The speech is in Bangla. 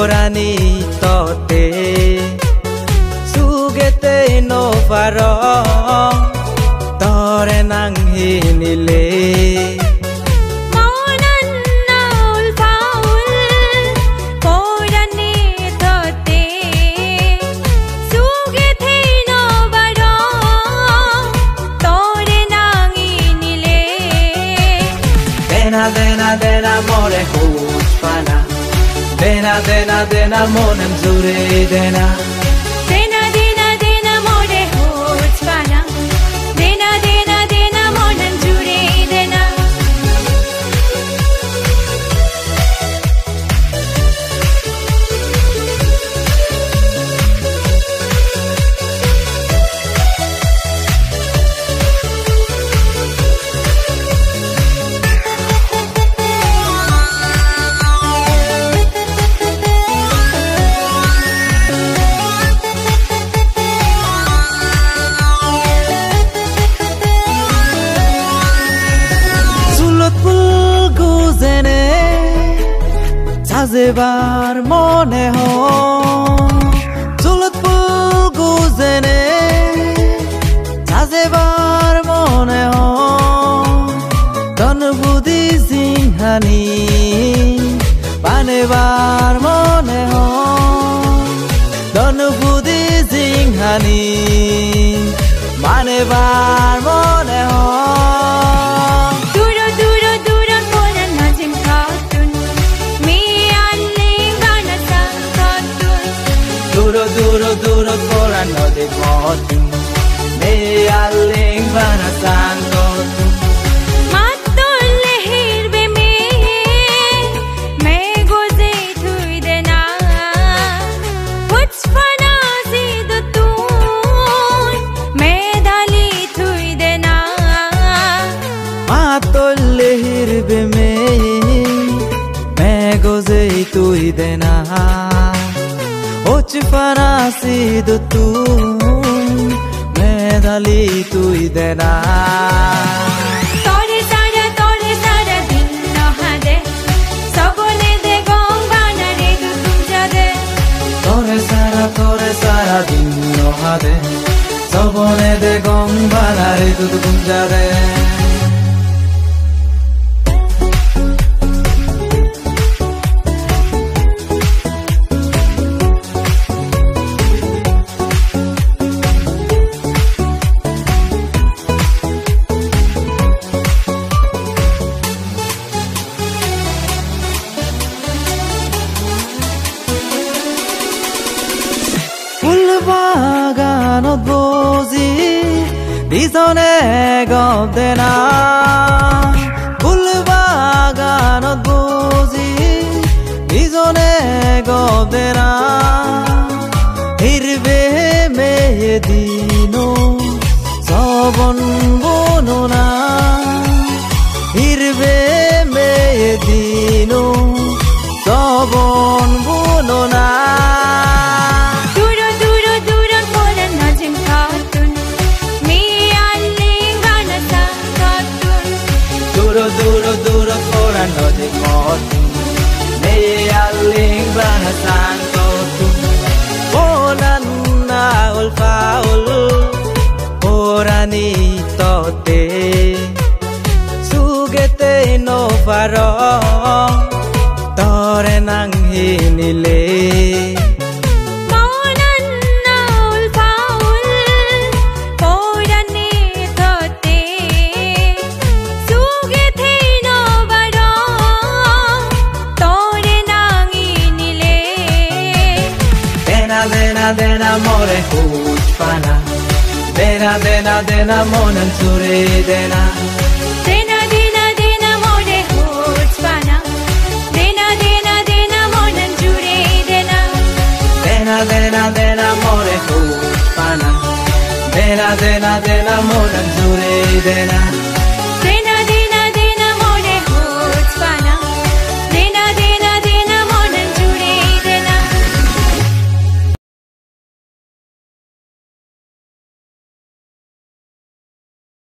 ulfaul orani tote sugete no faro tore nang hinile Dena, dena, dena, more huspana Dena, dena, dena, monem zure dena Dena, সাজেবার মনে হলুত ফুল গুজেনে মনে পানেবার মনে বুদ্ধি সিংহানি মানেবার মনে হয়। হিরবে মে মে গোজে তুই দেনা ওচ ফারাসি দো তু মেধালি তুই দেনা তোরে সারা তোরে সারা দিন নহাদে সবনে দে গং বানারে দুধ গুঞ্জারে ফুল বাগানত বজি দিজনে গদে না। ফুল বাগানত বজি দিজনে গদে না। হিরবে মেয়ে দিনো nodi motin Ne aling bana santo tu Onan na ulfa ulu Orani tote Sugete no faro Tore nang hinile Dena, more huspana Dena, dena, dena, monan sure dena Dena dena dena more huchpana Dena dena dena monan jure dena Dena, dena, dena, more huspana Dena, dena, dena, monan sure dena